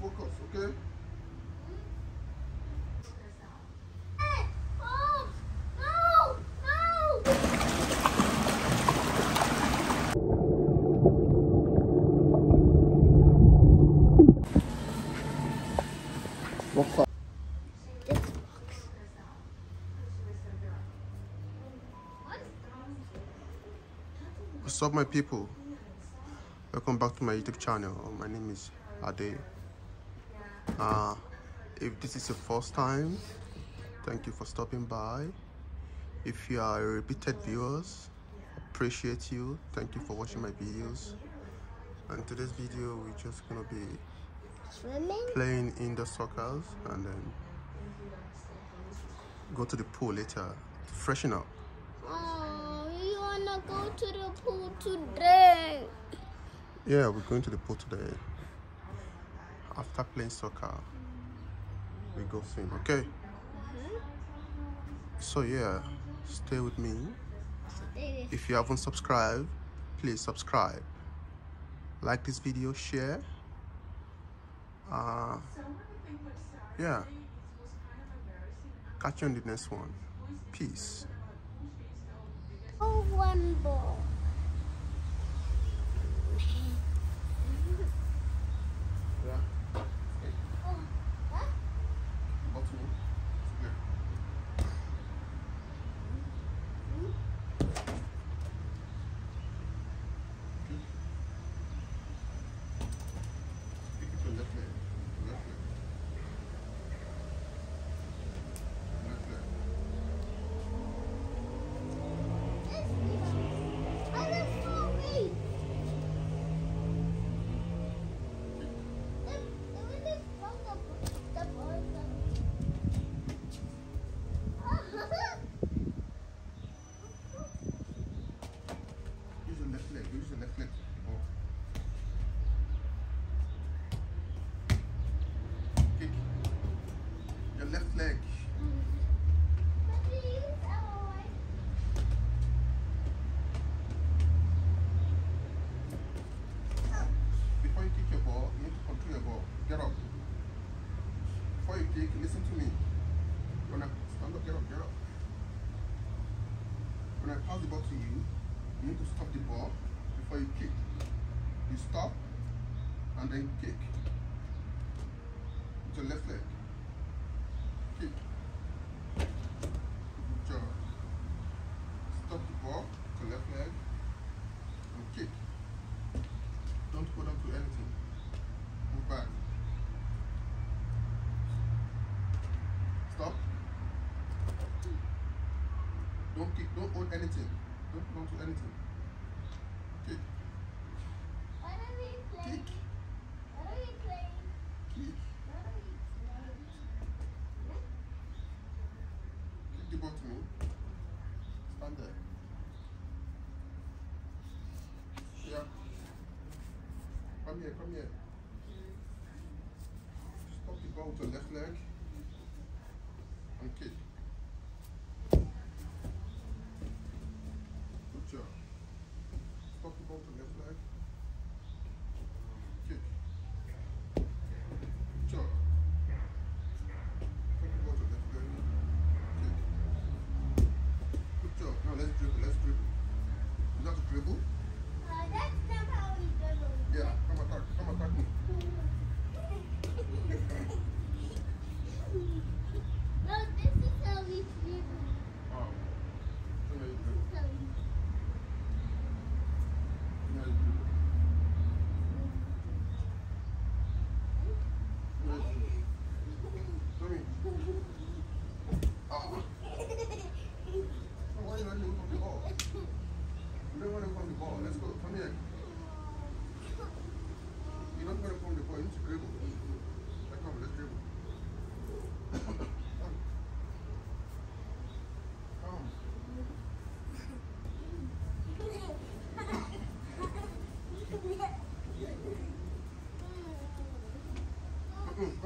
Focus, okay? What's up, my people? Welcome back to my YouTube channel. My name is Ade. Uh, if this is your first time, thank you for stopping by. If you are a repeated viewers, appreciate you. Thank you for watching my videos. And today's video, we're just gonna be Swimming? playing the circles and then go to the pool later to freshen up. Oh, you wanna go to the pool today? Yeah, we're going to the pool today. After playing soccer, we go swim, okay? So, yeah, stay with me. If you haven't subscribed, please subscribe. Like this video, share. Uh, yeah. Catch you on the next one. Peace. Oh, one ball. Kick. With your left leg. Kick. Good job. Stop the ball with your left leg and kick. Don't go down to anything. Move back. Stop. Don't kick, don't hold anything. Don't hold on to anything.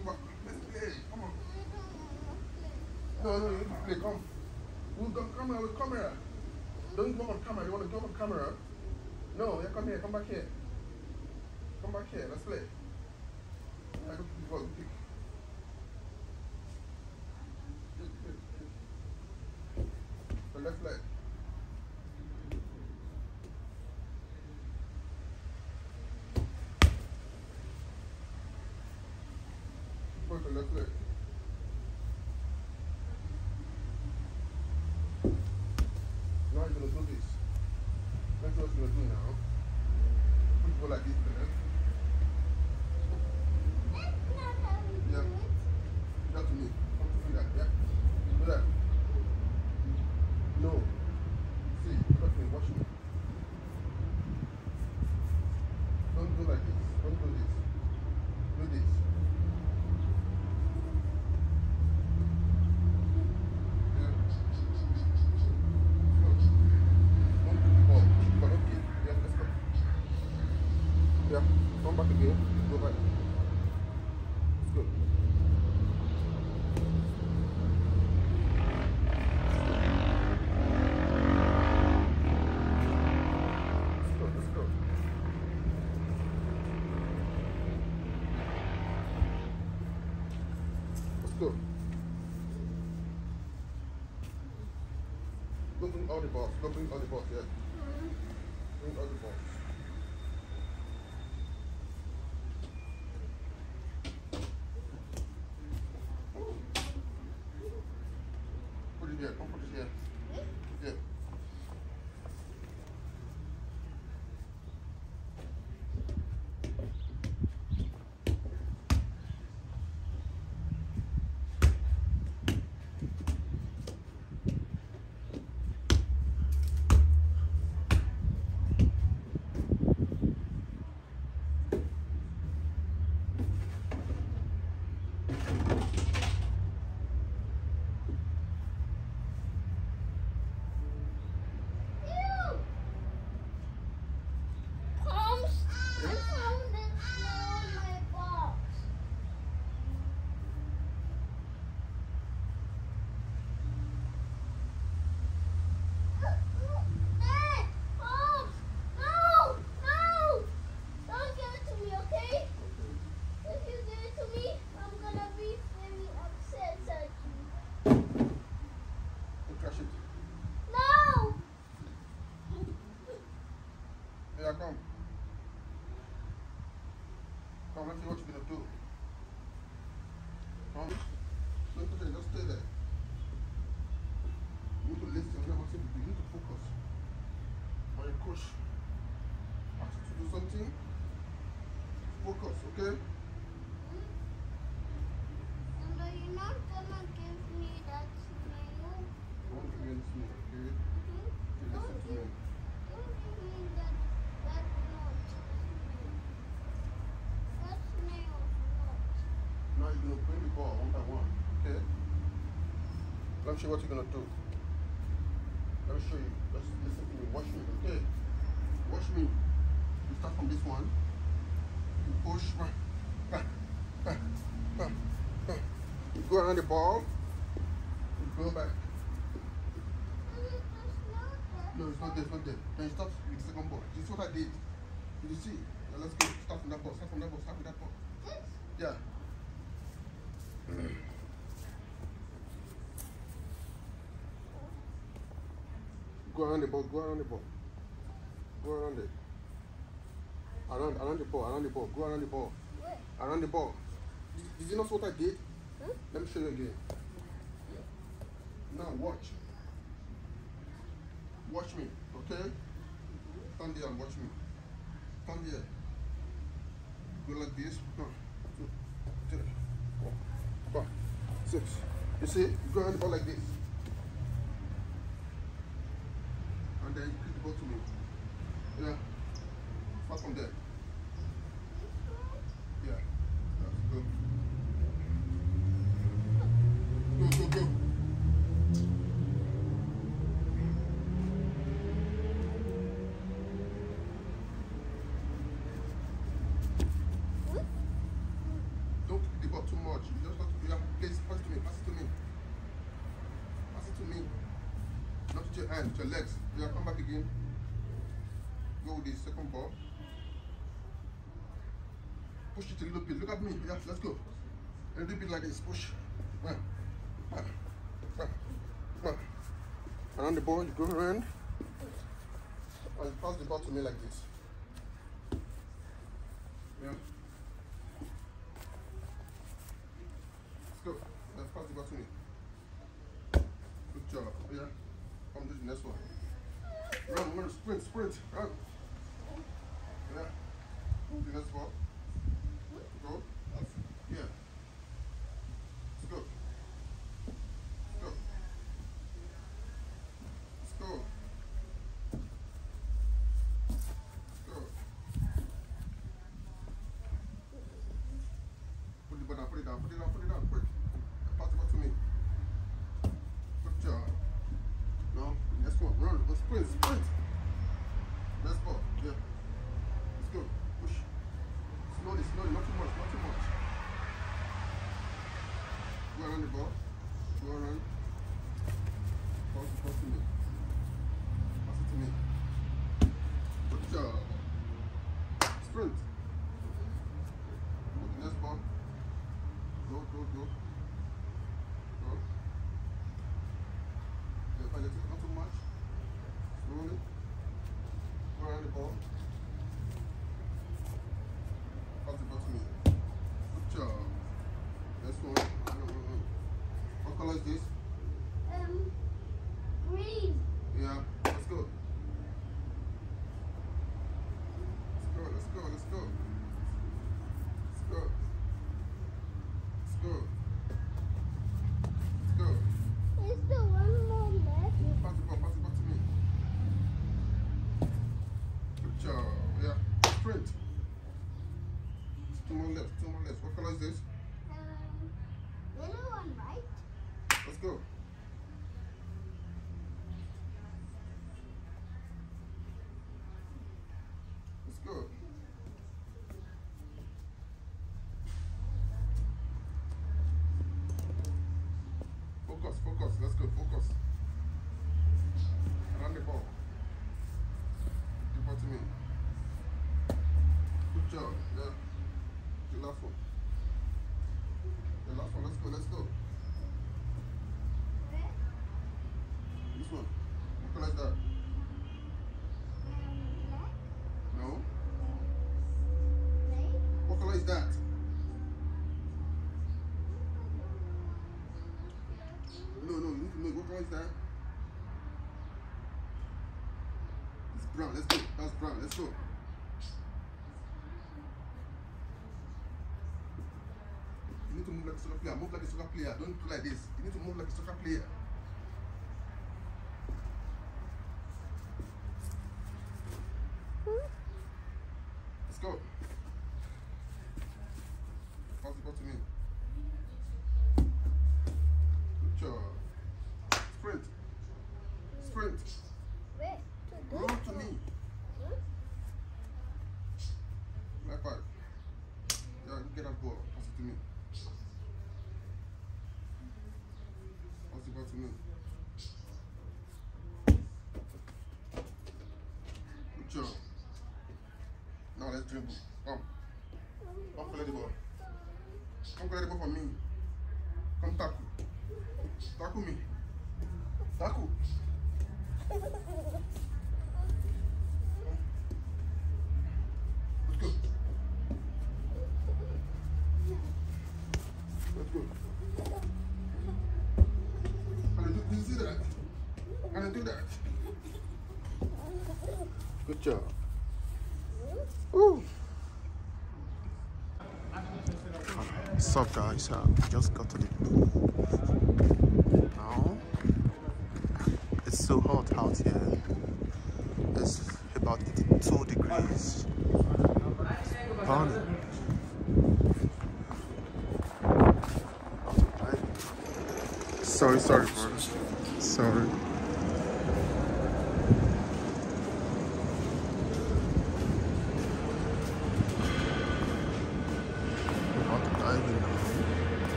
Come on. No, no, you need play. Come. We'll go camera with camera. Don't go on camera. You want to go on camera? No, yeah, come here. Come back here. Come back here. Let's play. I don't think about kick. Kick, kick, kick. The left leg. The. Now you're gonna do this. That's what you're gonna do now. It like this, the left. That's not how we do Yeah. it. Do that to me. Come to me that, yeah. Do that. No. See, look at me, watch me. Don't do like this. Don't do this. Do this. Yeah. Go. Don't do the ball. But okay. Yeah, let's go. Yeah. Come back again. Go back. Let's go. Let's go, let's go. Let's go. Go bring all the balls. Go bring all the balls, yeah. Bring all the balls. Put it here. Come put it here. Yeah. Ew. Palms. I found this now in my box. Dad, Palms. No, no. Don't give it to me, okay? If you give it to me, I'm gonna be very upset at you. Go crash it. No. Yeah, come. See what you're gonna do. Come. Don't just stay there. You need to listen. When I'm saying, you need to focus. On your coach. Ask you to do something. Focus, okay? And are you not gonna give me that snail? I want to give me, okay? Hmm? Okay, Don't listen to give, me. don't give me that, that note. That snail note. You're bring the ball one by one, okay? Let me show you what you're gonna do. Let me show you. Just listen to me. Watch me, okay? Watch me. You start from this one. You push. Bah, bah, bah, bah, bah. You go around the ball. You go back. No, it's not there. It's not there. Then you start with the second ball. This is what I did. Did you see? Now let's go. Start from that ball. Start from that ball. Start with that ball. Yeah. Go around the ball, go around the ball. Go around it. Around around the ball, around the ball, go around the ball. Where? Around the ball. Did- Did you not see what I did? Huh? Let me show you again. Now watch. Watch me, okay? Stand there and watch me. Stand here. Go like this. One, six. You see? You go around the ball like this. And then you kick the ball to me. Yeah. Start from there. Around the ball, you go around. And pass the ball to me like this. Yeah. Let's go. Let's pass the ball to me. Good job. Yeah. Come to the next one. Run, run, sprint, sprint, run. Yeah. The next ball. Go. Yeah. Let's go. Let's go. Let's go. Let's go. Put the ball down, put it down, put it down, quick. Pass the ball to me. Good job. No, next one, run, go sprint, sprint. Next ball, yeah. Let's go, push. Slowly, slowly, not too much, not too much. Go around the ball. Go around. Pass it, pass it to me. Pass it to me. Good job. Sprint. Go to the next ball. Go, go, go. Go. Yeah, find it, not too much. Slowly. Go around the ball. Pass the ball to me. Good job. Next one. No, no, no. What color is this? Um, green. Yeah. Let's go. Let's go. Let's go. Let's go. Let's go. Let's go. Let's go. Is there one more left? Pass the ball. Pass the ball to me. Good job. Yeah. Sprint. Two more left. Two more left. What color is this? Um, yellow one, right? Let's go. Let's go. Focus, focus. Let's go. Focus. Around the ball. The ball to me. Good job. Yeah. The last one. The last one. Let's go. Let's go. This one. What color is that? No. What color is that? No, no, you need to know what color is that? It's brown. Let's go. That's brown. Let's go. You need to move like a soccer player. Move like a soccer player. Don't do like this. You need to move like a soccer player. Let's go. Pass the ball to me. Good job. Sprint. Sprint. Red. To Run this to me. one. High five. Yeah, you get that ball. Pass it to me. Pass the ball to me. Good job. Now let's dribble. Come. Come collect the ball. Come collect the ball from me. Come tackle. Tackle me. Tackle. Let's go. Let's go. Can I do, did you see that? Can I do that? Good job. Woo. What's up guys? Uh, just got to the pool. Now it's so hot out here. It's about 82 degrees. Burning. Sorry, sorry, bro. Sorry.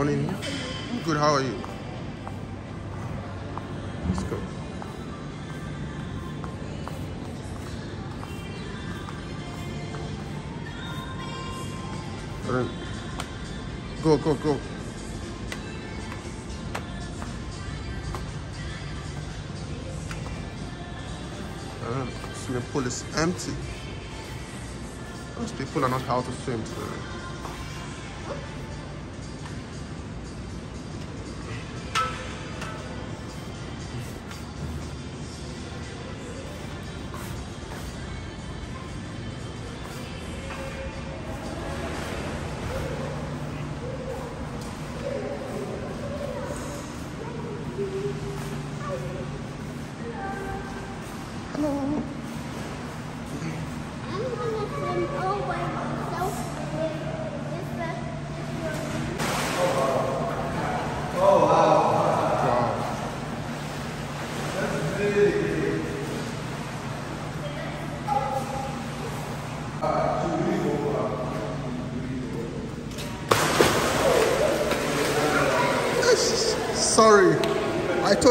Morning. Good, how are you? Let's go. Go, go, go. Uh, swimming pool is empty. Those people are not how to swim, so.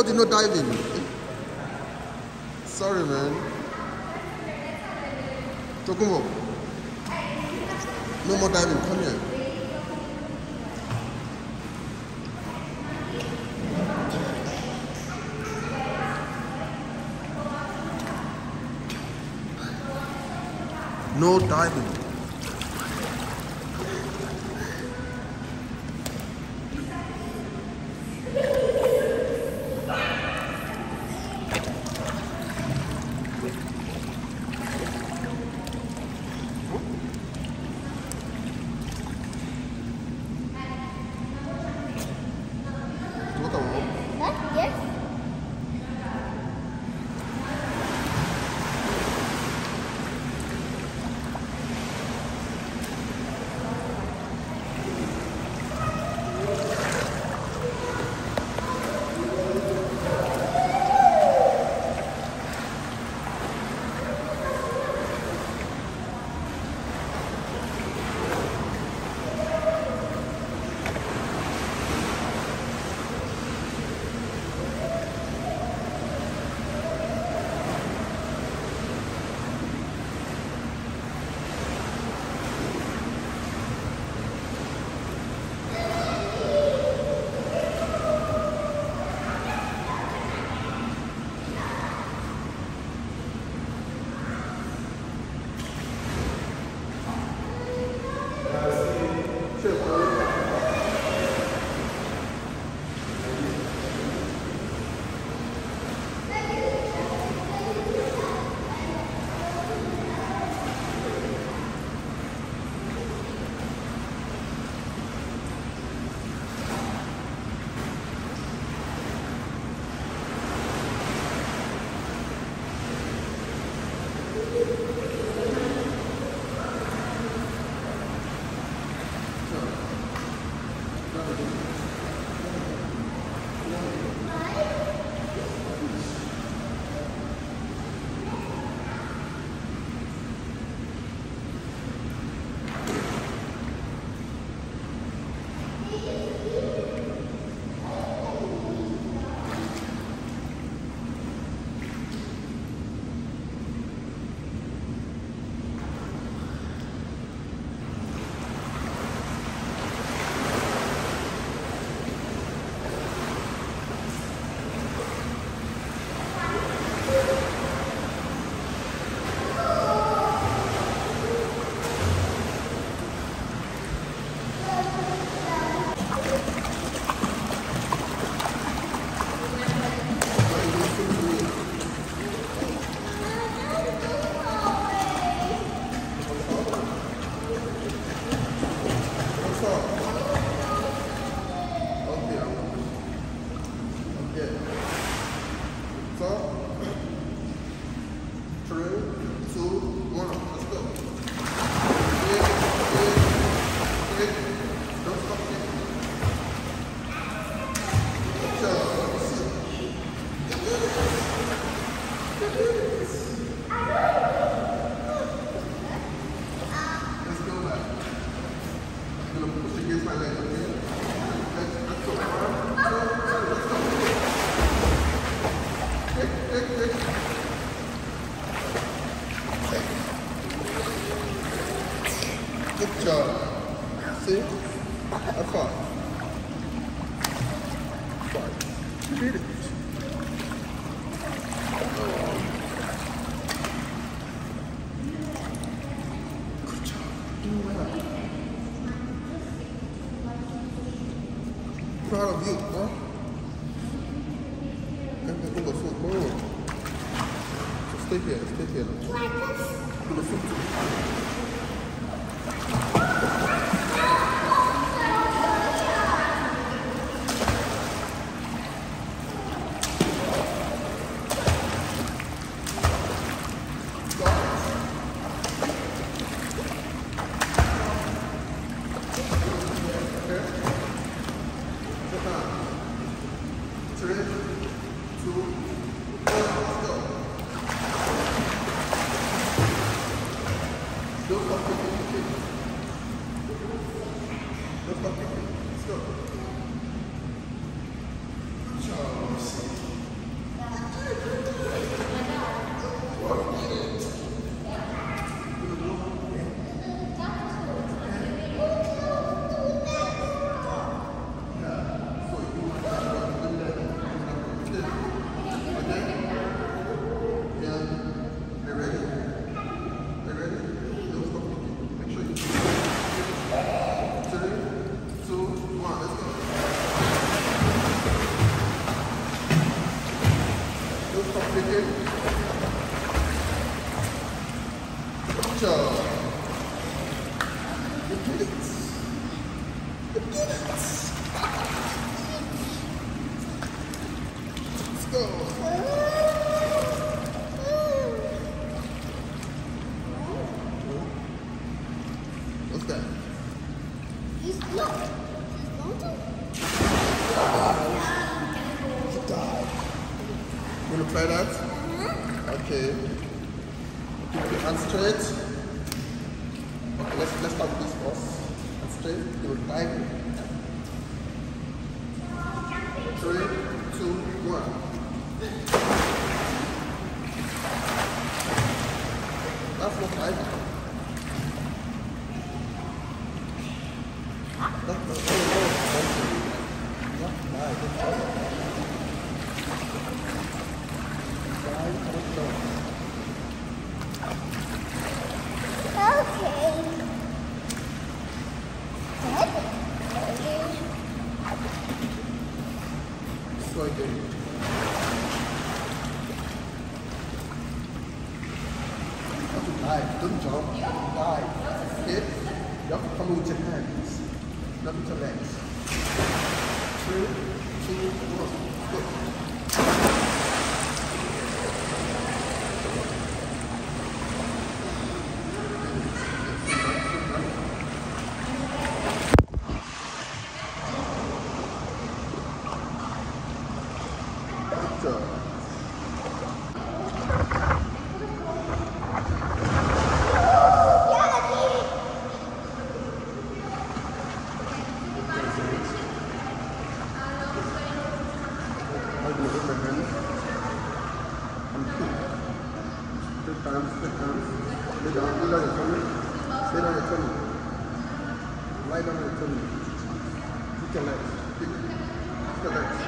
I told you no diving. Sorry, man. Tokumo. my record. So good. Live, Don't Live. Hip. Yup, come with your hands. Nothing to legs. Three, two, one. Good. Collect. Collect.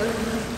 Let's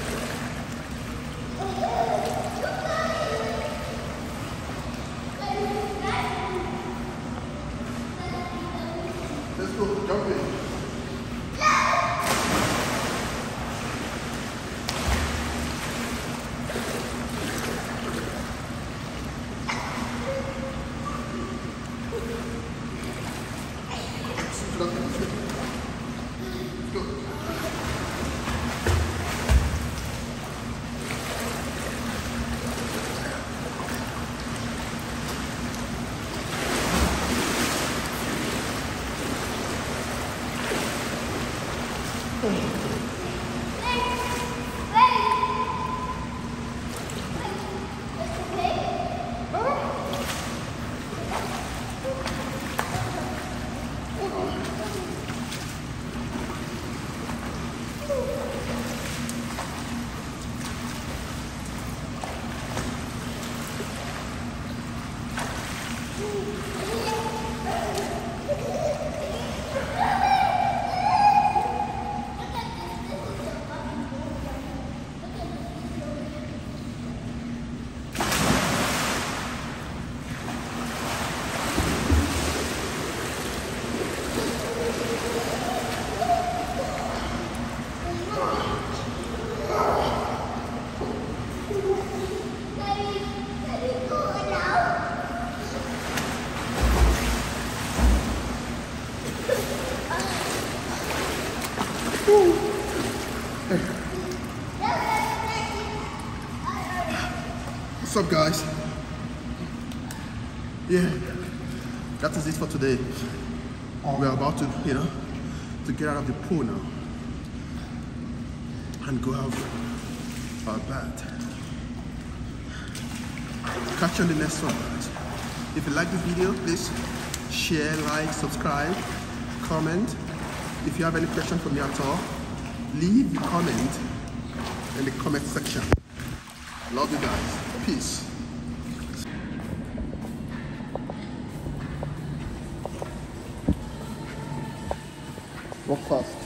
up, guys? Yeah, that is it for today. We're about to, you know, to get out of the pool now and go have our bath. Catch you on the next one. guys. If you like this video, please share, like, subscribe, comment. If you have any question for me at all, leave a comment in the comment section. Love you guys. Peace. Walk fast.